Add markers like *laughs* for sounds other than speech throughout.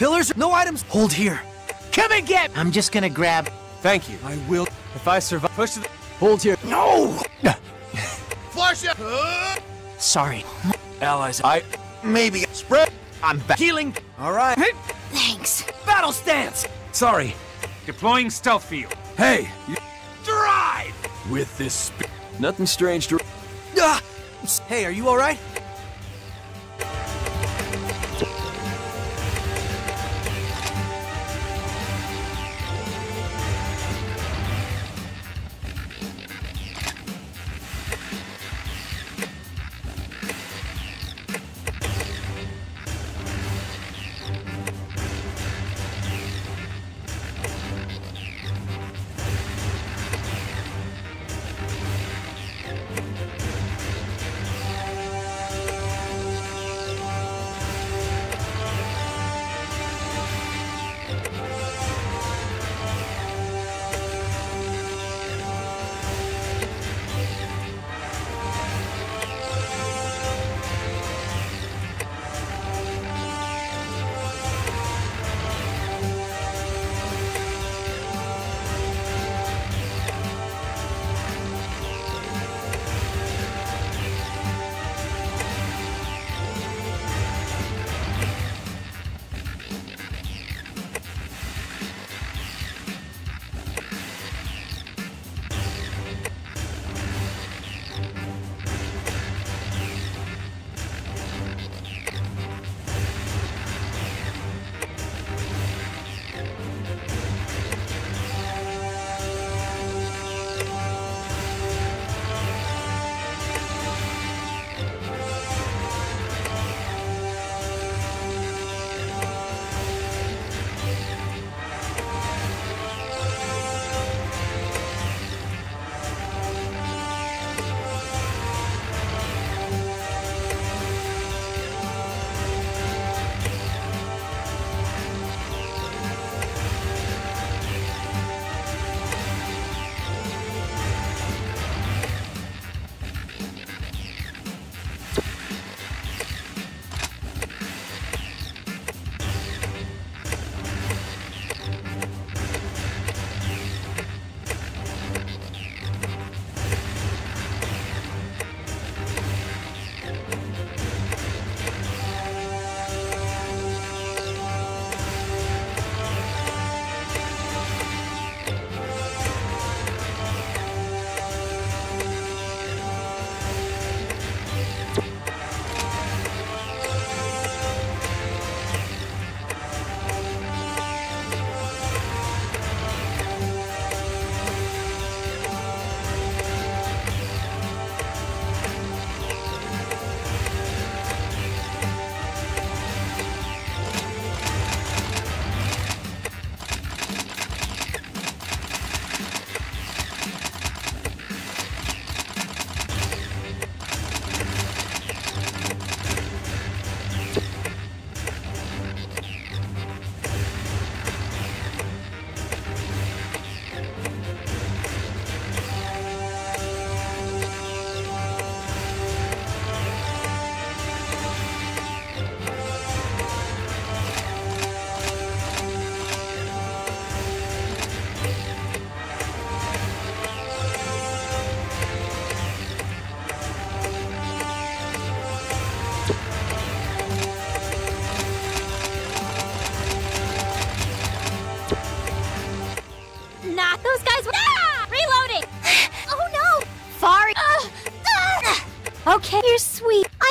Pillars, no items. Hold here. Come and get! I'm just gonna grab. Thank you. I will. If I survive, push to the. Hold here. No! *laughs* Flush it! Sorry. Allies, I. Maybe. Spread! I'm back. Healing. All right. Thanks. Battle stance! Sorry. Deploying stealth field. Hey, you, Drive! with this. Sp- Nothing strange to. Ah! Hey, are you all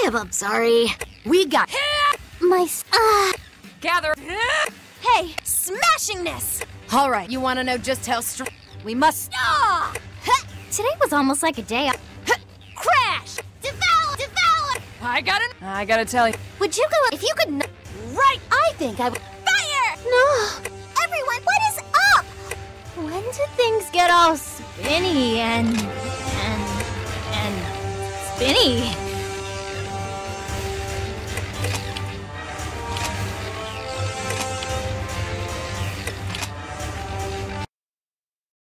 I have sorry. We got my. Uh. Gather. Hey, smashingness. All right, you want to know just how strong we must. Ah! *laughs* Today was almost like a day. I- *laughs* Crash. Devour. Devour. I gotta. I gotta tell you. Would you go if you could? Right. I think I would. Fire. No. Everyone, what is up? When do things get all spinny and and and spinny?